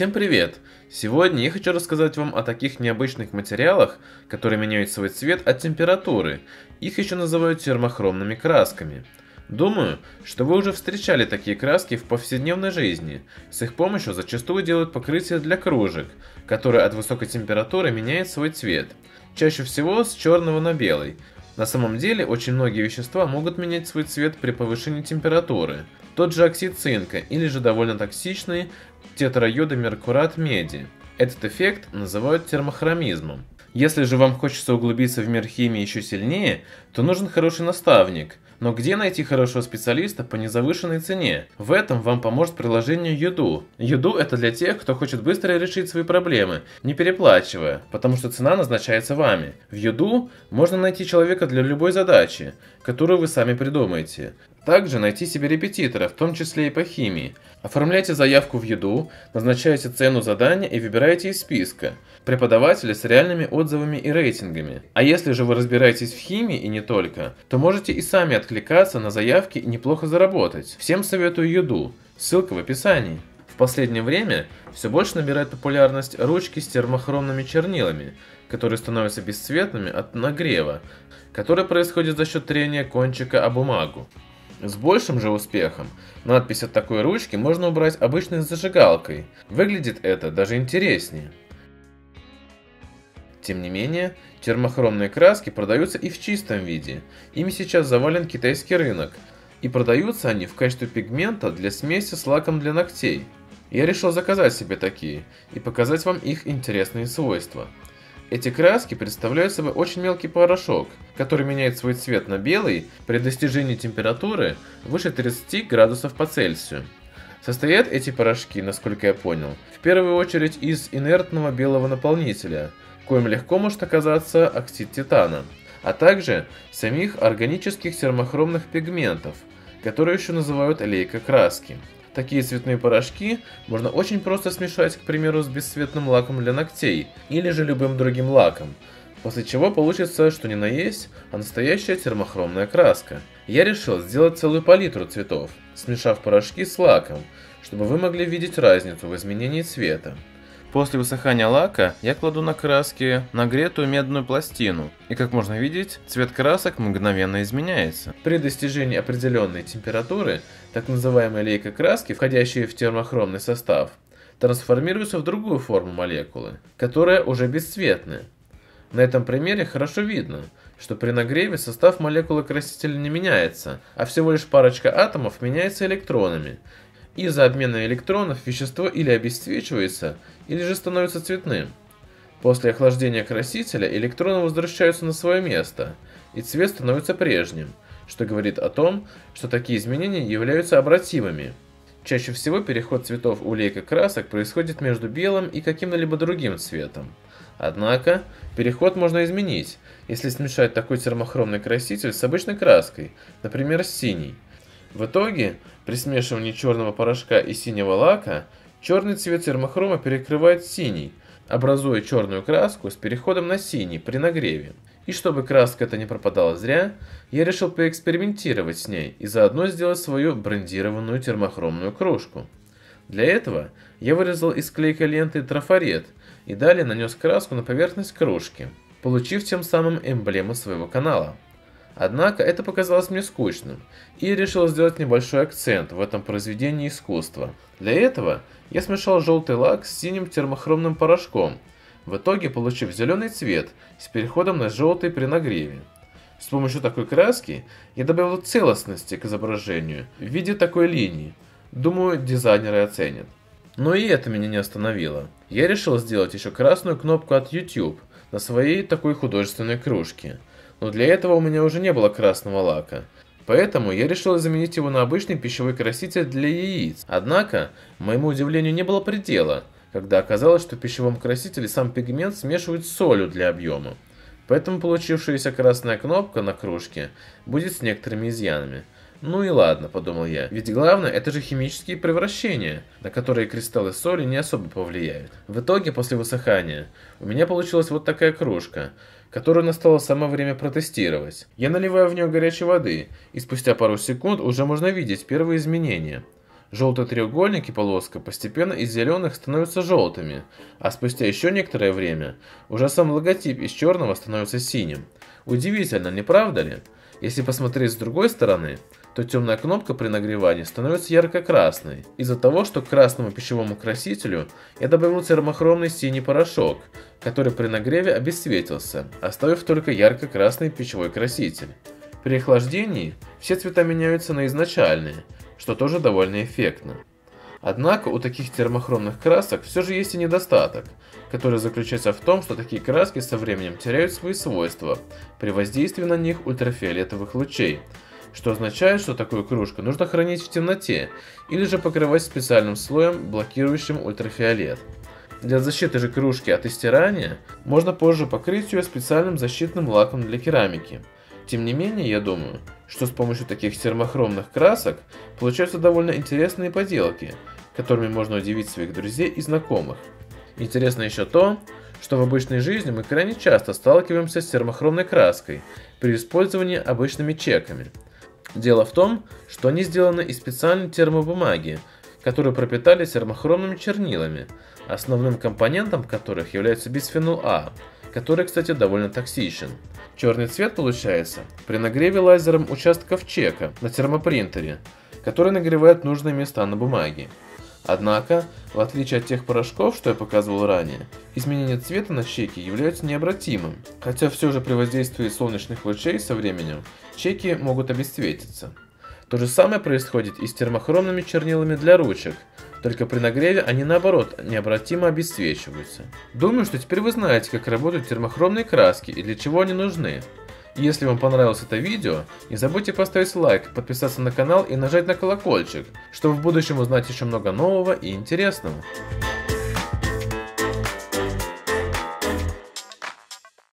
Всем привет! Сегодня я хочу рассказать вам о таких необычных материалах, которые меняют свой цвет от температуры. Их еще называют термохромными красками. Думаю, что вы уже встречали такие краски в повседневной жизни. С их помощью зачастую делают покрытие для кружек, которые от высокой температуры меняют свой цвет. Чаще всего с черного на белый. На самом деле, очень многие вещества могут менять свой цвет при повышении температуры. Тот же оксид цинка или же довольно токсичный тетраиодомеркурат меди. Этот эффект называют термохромизмом. Если же вам хочется углубиться в мир химии еще сильнее, то нужен хороший наставник. Но где найти хорошего специалиста по незавышенной цене? В этом вам поможет приложение Юду. Юду это для тех, кто хочет быстро решить свои проблемы, не переплачивая, потому что цена назначается вами. В Юду можно найти человека для любой задачи, которую вы сами придумаете. Также найти себе репетитора, в том числе и по химии. Оформляйте заявку в еду, назначаете цену задания и выбираете из списка преподавателя с реальными отзывами и рейтингами. А если же вы разбираетесь в химии и не только, то можете и сами откликаться на заявки и неплохо заработать. Всем советую еду, ссылка в описании. Последнее время все больше набирает популярность ручки с термохромными чернилами, которые становятся бесцветными от нагрева, который происходит за счет трения кончика о бумагу. С большим же успехом надпись от такой ручки можно убрать обычной зажигалкой. Выглядит это даже интереснее. Тем не менее, термохромные краски продаются и в чистом виде. Ими сейчас завален китайский рынок. И продаются они в качестве пигмента для смеси с лаком для ногтей. Я решил заказать себе такие и показать вам их интересные свойства. Эти краски представляют собой очень мелкий порошок, который меняет свой цвет на белый при достижении температуры выше 30 градусов по Цельсию. Состоят эти порошки, насколько я понял, в первую очередь из инертного белого наполнителя, коим легко может оказаться оксид титана, а также самих органических термохромных пигментов, которые еще называют лейкокраски. краски. Такие цветные порошки можно очень просто смешать, к примеру, с бесцветным лаком для ногтей или же любым другим лаком, после чего получится, что не наесть, а настоящая термохромная краска. Я решил сделать целую палитру цветов, смешав порошки с лаком, чтобы вы могли видеть разницу в изменении цвета. После высыхания лака я кладу на краски нагретую медную пластину, и как можно видеть, цвет красок мгновенно изменяется. При достижении определенной температуры, так называемые лейка краски, входящие в термохромный состав, трансформируются в другую форму молекулы, которая уже бесцветная. На этом примере хорошо видно, что при нагреве состав молекулы красителя не меняется, а всего лишь парочка атомов меняется электронами, из-за обмена электронов вещество или обесцвечивается, или же становится цветным. После охлаждения красителя электроны возвращаются на свое место, и цвет становится прежним, что говорит о том, что такие изменения являются обратимыми. Чаще всего переход цветов у лейкокрасок происходит между белым и каким-либо другим цветом. Однако, переход можно изменить, если смешать такой термохромный краситель с обычной краской, например, с синей. В итоге, при смешивании черного порошка и синего лака, черный цвет термохрома перекрывает синий, образуя черную краску с переходом на синий при нагреве. И чтобы краска эта не пропадала зря, я решил поэкспериментировать с ней и заодно сделать свою брендированную термохромную кружку. Для этого я вырезал из клейкой ленты трафарет и далее нанес краску на поверхность кружки, получив тем самым эмблему своего канала. Однако это показалось мне скучным, и я решил сделать небольшой акцент в этом произведении искусства. Для этого я смешал желтый лак с синим термохромным порошком, в итоге получив зеленый цвет с переходом на желтый при нагреве. С помощью такой краски я добавил целостности к изображению в виде такой линии. Думаю, дизайнеры оценят. Но и это меня не остановило. Я решил сделать еще красную кнопку от YouTube на своей такой художественной кружке – но для этого у меня уже не было красного лака. Поэтому я решил заменить его на обычный пищевой краситель для яиц. Однако, моему удивлению не было предела, когда оказалось, что в пищевом красителе сам пигмент смешивают с солью для объема. Поэтому получившаяся красная кнопка на кружке будет с некоторыми изъянами. Ну и ладно, подумал я, ведь главное это же химические превращения, на которые кристаллы соли не особо повлияют. В итоге, после высыхания, у меня получилась вот такая кружка, которую настало самое время протестировать. Я наливаю в нее горячей воды, и спустя пару секунд уже можно видеть первые изменения. Желтые треугольники полоска постепенно из зеленых становятся желтыми, а спустя еще некоторое время уже сам логотип из черного становится синим. Удивительно, не правда ли? Если посмотреть с другой стороны, то темная кнопка при нагревании становится ярко-красной, из-за того, что к красному пищевому красителю я добавил термохромный синий порошок, который при нагреве обесцветился, оставив только ярко-красный пищевой краситель. При охлаждении все цвета меняются на изначальные, что тоже довольно эффектно. Однако у таких термохромных красок все же есть и недостаток, который заключается в том, что такие краски со временем теряют свои свойства при воздействии на них ультрафиолетовых лучей, что означает, что такую кружку нужно хранить в темноте или же покрывать специальным слоем, блокирующим ультрафиолет. Для защиты же кружки от истирания можно позже покрыть ее специальным защитным лаком для керамики. Тем не менее, я думаю, что с помощью таких термохромных красок получаются довольно интересные поделки, которыми можно удивить своих друзей и знакомых. Интересно еще то, что в обычной жизни мы крайне часто сталкиваемся с термохромной краской при использовании обычными чеками. Дело в том, что они сделаны из специальной термобумаги, которые пропитали термохромными чернилами, основным компонентом которых является бисфенол А, который, кстати, довольно токсичен. Черный цвет получается при нагреве лазером участков чека на термопринтере, который нагревает нужные места на бумаге. Однако, в отличие от тех порошков, что я показывал ранее, изменение цвета на чеке является необратимым, хотя все же при воздействии солнечных лучей со временем чеки могут обесцветиться. То же самое происходит и с термохромными чернилами для ручек, только при нагреве они наоборот необратимо обесцвечиваются. Думаю, что теперь вы знаете, как работают термохромные краски и для чего они нужны. Если вам понравилось это видео, не забудьте поставить лайк, подписаться на канал и нажать на колокольчик, чтобы в будущем узнать еще много нового и интересного.